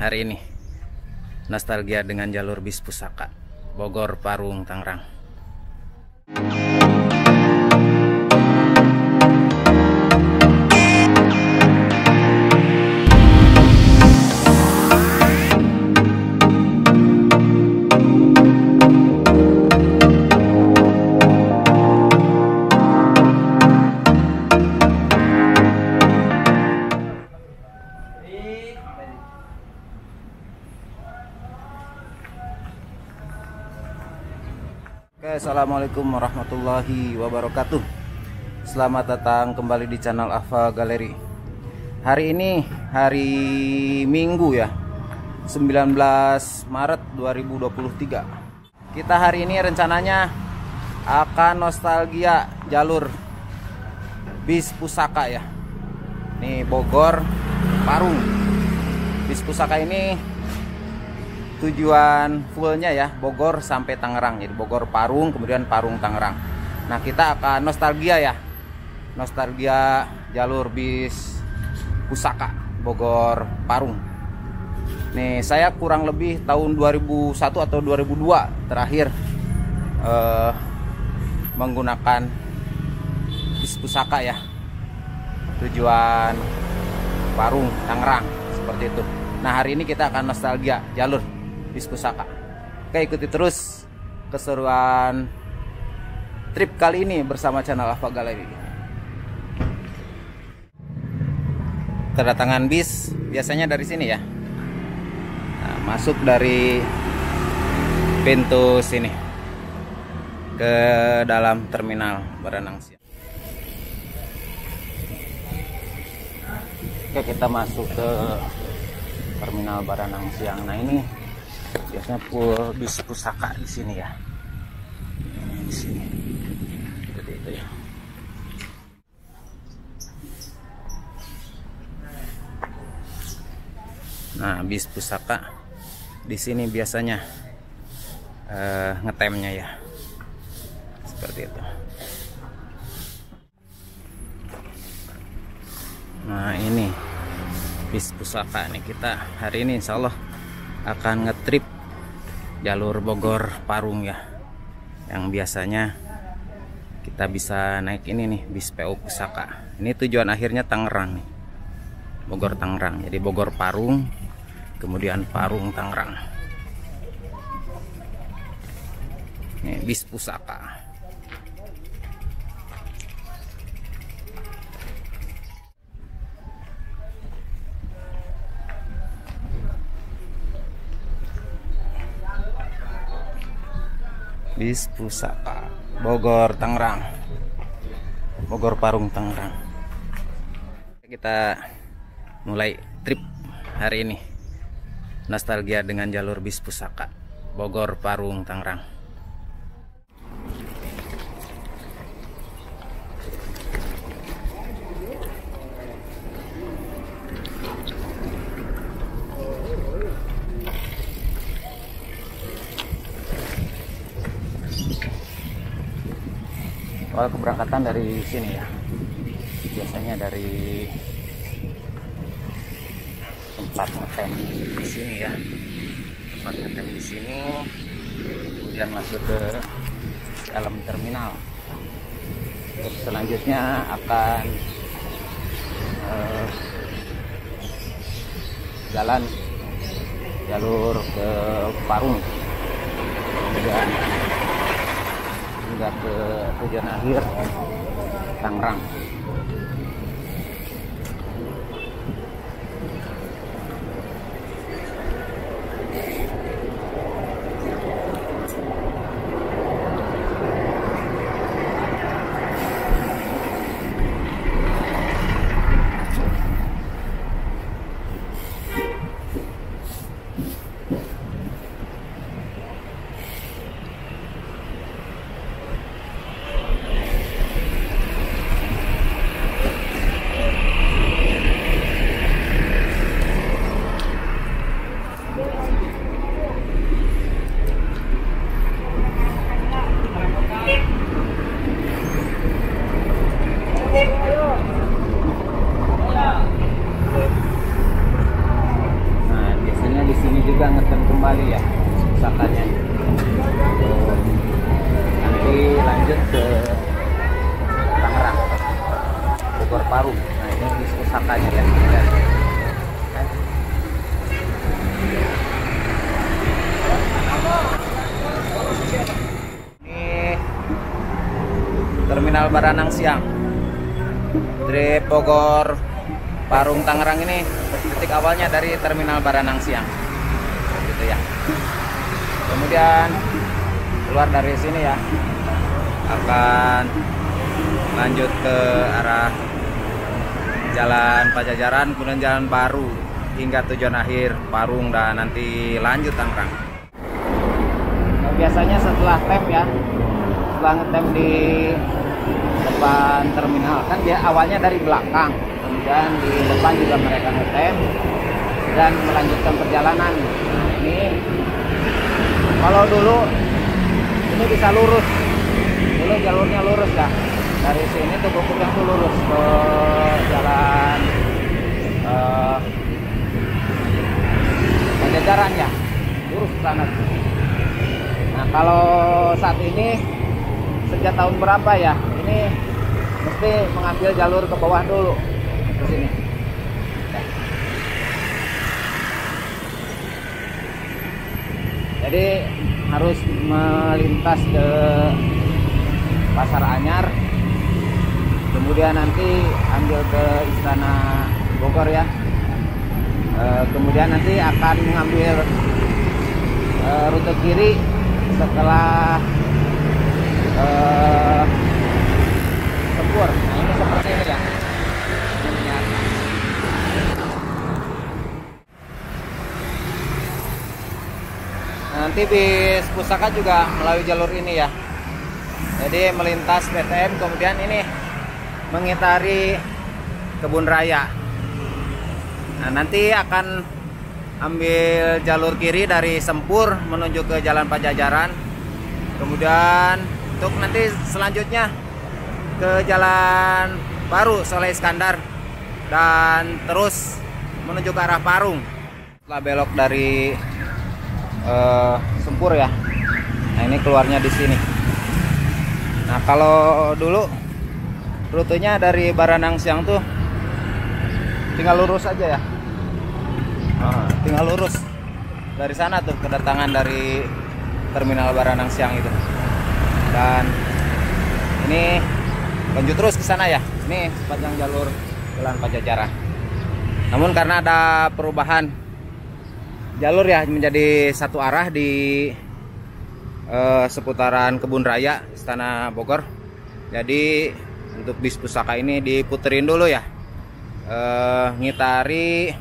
hari ini. Nostalgia dengan jalur bis pusaka Bogor, Parung, Tangerang Oke, Assalamualaikum warahmatullahi wabarakatuh. Selamat datang kembali di channel Ava Galeri. Hari ini hari Minggu ya 19 Maret 2023 Kita hari ini rencananya akan nostalgia jalur bis pusaka ya. Nih Bogor, Parung. Bis pusaka ini tujuan fullnya ya Bogor sampai Tangerang jadi Bogor Parung kemudian Parung Tangerang. Nah kita akan nostalgia ya nostalgia jalur bis pusaka Bogor Parung. Nih saya kurang lebih tahun 2001 atau 2002 terakhir eh, menggunakan bis pusaka ya tujuan Parung Tangerang seperti itu. Nah hari ini kita akan nostalgia jalur bis pusaka. Oke ikuti terus keseruan trip kali ini bersama channel Ava Galeri. Kedatangan bis biasanya dari sini ya. Nah, masuk dari pintu sini ke dalam terminal Siang. Oke kita masuk ke terminal Baranang Siang. Nah ini biasanya full bis pusaka di sini ya. Di sini. Seperti itu ya. Nah bis pusaka di sini biasanya uh, ngetemnya ya. Seperti itu. Nah ini bis pusaka nih kita hari ini insya Allah akan ngetrip jalur Bogor Parung ya. Yang biasanya kita bisa naik ini nih bis PO Pusaka. Ini tujuan akhirnya Tangerang nih. Bogor Tangerang. Jadi Bogor Parung kemudian Parung Tangerang. Ini bis Pusaka bis pusaka Bogor Tangerang. Bogor Parung Tangerang. Kita mulai trip hari ini. Nostalgia dengan jalur bis pusaka Bogor Parung Tangerang awal keberangkatan dari sini ya. Biasanya dari tempat ngetem di sini ya. Tempat ngetem di sini kemudian masuk ke dalam terminal. Terus selanjutnya akan uh, jalan jalur ke Parung. Kemudian hingga ke tujuan akhir Tangerang dari Bogor Parung Tangerang ini titik awalnya dari Terminal Baranang Siang. Gitu ya. Kemudian keluar dari sini ya akan lanjut ke arah Jalan Pajajaran kemudian Jalan Baru hingga tujuan akhir Parung dan nanti lanjut Tangerang. Nah, biasanya setelah tem ya setelah ngetem di depan terminal. Kan dia awalnya dari belakang kemudian di depan juga mereka ngetem dan melanjutkan perjalanan. Ini kalau dulu ini bisa lurus. Dulu jalurnya lurus ya dari sini tuh yang tuh lurus ke jalan uh, Pajajaran ya. Lurus ke sana. Nah kalau saat ini sejak tahun berapa ya? Ini mesti mengambil jalur ke bawah dulu ke sini. Jadi harus melintas ke Pasar Anyar. Kemudian nanti ambil ke Istana Bogor ya. E, kemudian nanti akan mengambil e, rute kiri setelah e, Sempur nah ini seperti ini ya. Nanti bis pusaka juga melalui jalur ini ya. Jadi melintas PTM kemudian ini mengitari kebun raya. Nah nanti akan ambil jalur kiri dari Sempur menuju ke Jalan Pajajaran. Kemudian untuk nanti selanjutnya ke Jalan Baru Soleh Iskandar dan terus menuju ke arah Parung. Setelah belok dari uh, Sempur ya. Nah ini keluarnya di sini. Nah kalau dulu rutenya dari Baranang Siang tuh tinggal lurus aja ya. Nah, tinggal lurus. Dari sana tuh kedatangan dari terminal Baranang Siang itu. Dan ini lanjut terus ke sana ya. Ini sepanjang jalur jalan Pajajaran. Namun karena ada perubahan jalur ya menjadi satu arah di uh, seputaran kebun raya Istana Bogor. Jadi untuk bis pusaka ini diputerin dulu ya. Uh, ngitari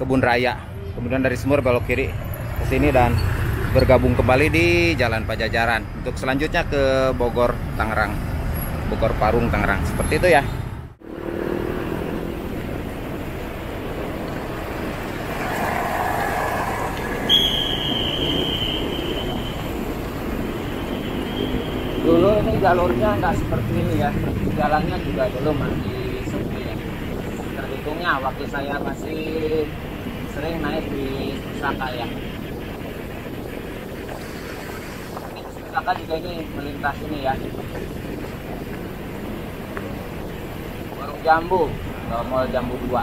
kebun raya. Kemudian dari Semur belok kiri ke sini dan bergabung kembali di Jalan Pajajaran. Untuk selanjutnya ke Bogor Tangerang Bogor Parung Tangerang. Seperti itu ya. Dulu ini jalurnya nggak seperti ini ya. Jalannya juga dulu masih sepi ya. Terhitungnya waktu saya masih sering naik di Pusaka ya. Pusaka juga ini melintas ini ya jambu mall jambu 2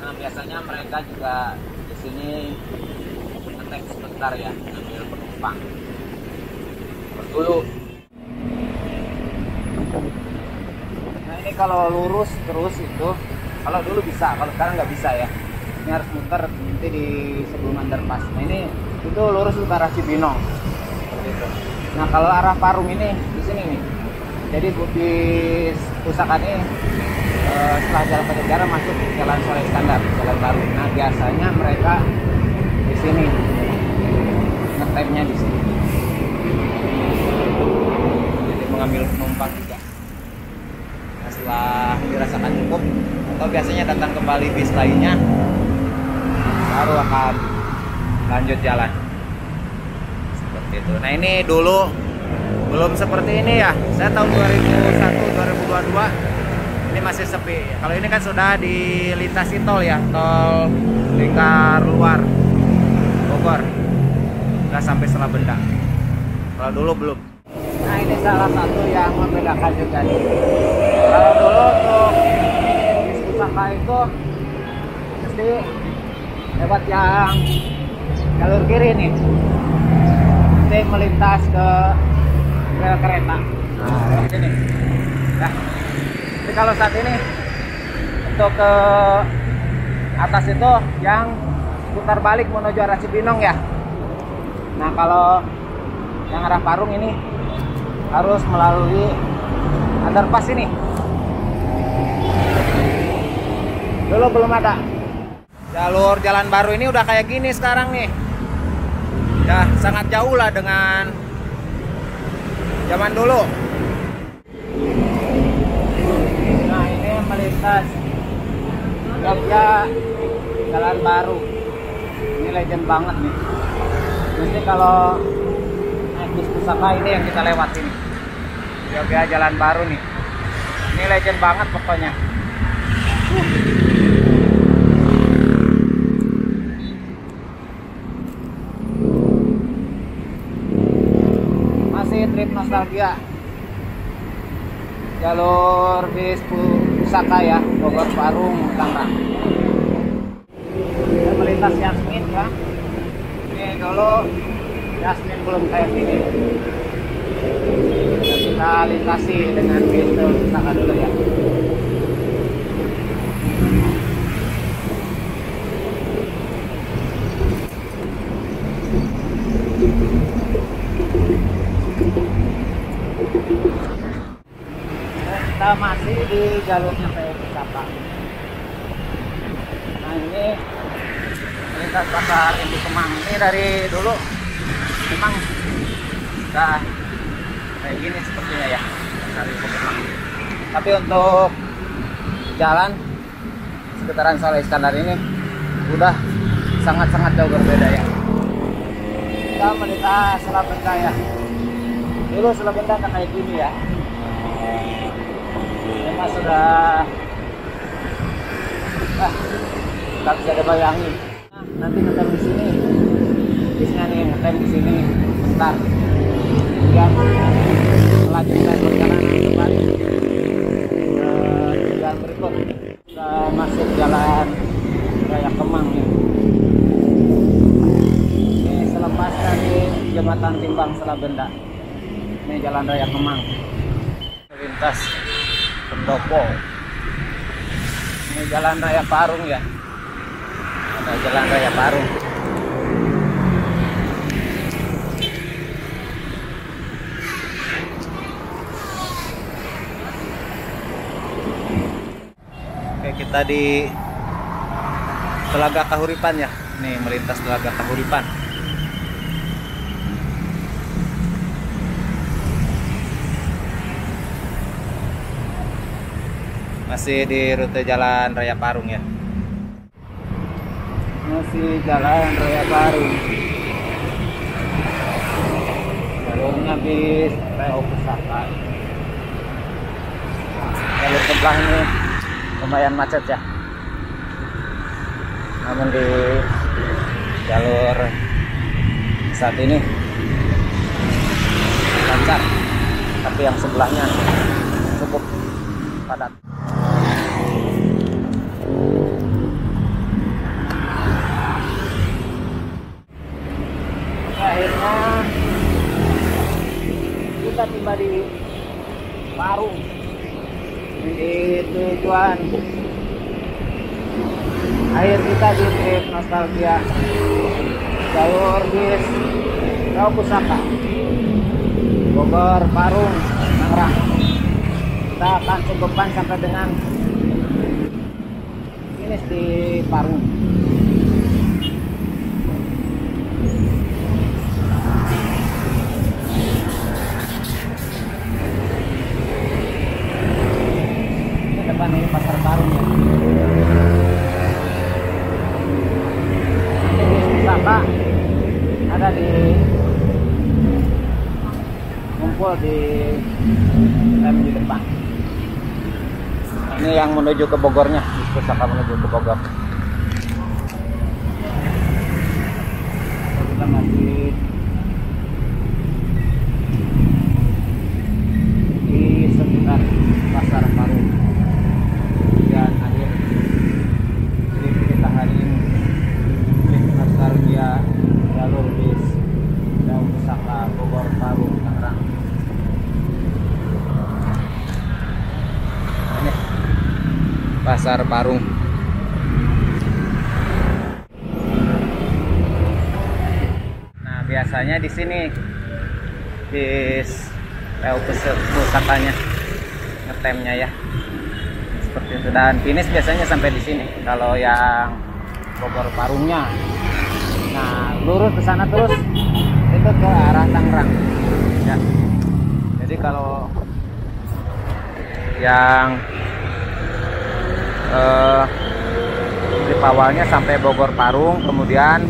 Nah biasanya mereka juga di sini ngetek sebentar ya ambil penumpang. Dulu. Nah ini kalau lurus terus itu, kalau dulu bisa, kalau sekarang nggak bisa ya. Ini harus muter nanti di sebelum underpass. Nah ini itu lurus ke arah Cibinong. Nah kalau arah Parung ini di sini nih. Jadi di pusaka ini Eh, setelah jalan Pajajaran masuk jalan Soleh Standar, jalan baru. Nah biasanya mereka di sini ngetemnya di sini. Jadi mengambil penumpang juga. Nah, setelah dirasakan cukup, atau biasanya datang kembali bis lainnya, baru akan lanjut jalan. Itu. Nah ini dulu belum seperti ini ya. Saya tahun 2001 2022 ini masih sepi. Kalau ini kan sudah dilintasi tol ya, tol lingkar luar Bogor. Sudah sampai setelah benda. Kalau dulu belum. Nah ini salah satu yang membedakan juga. Kalau dulu untuk pusaka itu mesti lewat yang jalur kiri nih nanti melintas ke rel kereta. Nah lewat sini nah jadi kalau saat ini untuk ke atas itu yang putar balik menuju arah Cibinong ya. Nah kalau yang arah Parung ini harus melalui underpass ini dulu belum ada. Jalur jalan baru ini udah kayak gini sekarang nih. Ya sangat jauh lah dengan zaman dulu. Nah ini melintas Jogja jalan baru. Ini legend banget nih. Nanti kalau naik bis pusaka ini yang kita lewat ini Jogja jalan baru nih. Ini legend banget pokoknya trip nostalgia. Jalur bis pusaka ya Bogor Parung Tangerang. Kita melintas Yasmin ya. Ini dulu Yasmin belum kayak gini. Kita lintasi dengan bis pusaka dulu ya kita di jalurnya kayak Pusaka. Nah ini lintas pasar Indu Kemang ini dari dulu memang sudah kayak gini sepertinya ya pasar Indu Kemang. Tapi untuk jalan sekitaran Saleh Iskandar ini udah sangat-sangat jauh berbeda ya. Kita melintas Selabenda ya. Dulu Selabenda nggak kayak gini ya memang sudah. Ah, nggak bisa dibayangin. Nah, nanti ngetem di sini. Bisnya nih ngetem di sini. Bentar. Kemudian melanjutkan perjalanan kembali ke jalan berikut. Kita masuk jalan raya Kemang nih. Ini selepas dari jembatan timbang Selabenda ini jalan raya Kemang. Lintas pendopo. Ini jalan raya Parung ya. Ada jalan raya Parung. Oke kita di Telaga Kahuripan ya. Nih melintas Telaga Kahuripan masih di rute jalan Raya Parung ya? Masih jalan Raya Parung. Jalurnya bis Raya Pusaka jalur sebelah ini lumayan macet ya. Namun di jalur saat ini lancar tapi yang sebelahnya cukup padat akhirnya kita tiba di Parung di tujuan akhir kita di trip nostalgia. Jalur bis Rau Pusaka. Bogor Parung Tangerang. Kita akan cukupkan sampai dengan finish di Parung di rem di depan. Ini yang menuju ke Bogornya pusaka menuju ke Bogor. Kita masih di sekitar pasar Parung dan akhir trip kita hari ini trip nostalgia jalur bis Daun Pusaka Bogor Parung Tangerang ini pasar Parung. Nah biasanya di sini bis PU pusakanya ngetemnya ya. Seperti itu. Dan finish biasanya sampai di sini kalau yang Bogor Parungnya. Nah lurus ke sana terus itu ke arah Tangerang. Ya. Jadi kalau yang eh, trip awalnya sampai Bogor Parung kemudian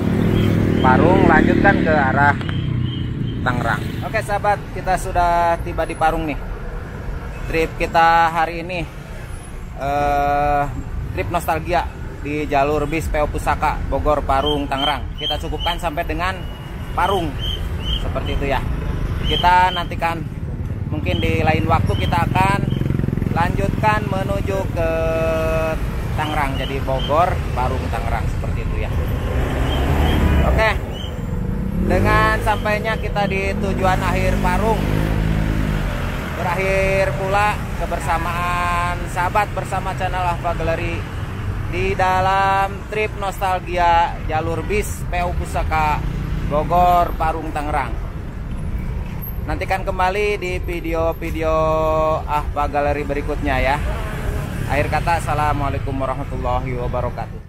Parung lanjutkan ke arah Tangerang. Oke sahabat kita sudah tiba di Parung nih. Trip kita hari ini eh, trip nostalgia di jalur bis PO Pusaka Bogor Parung Tangerang. Kita cukupkan sampai dengan Parung. Seperti itu ya. Kita nantikan. Mungkin di lain waktu kita akan lanjutkan menuju ke Tangerang jadi Bogor Parung Tangerang seperti itu ya. Oke. Dengan sampainya kita di tujuan akhir Parung berakhir pula kebersamaan sahabat bersama channel Ahba Galeri di dalam trip nostalgia jalur bis PU Pusaka Bogor Parung Tangerang. Nantikan kembali di video-video Ahba Galeri berikutnya ya. Akhir kata, Assalamualaikum warahmatullahi wabarakatuh.